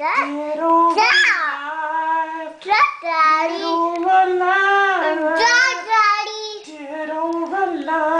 Daddy. Daddy. Daddy.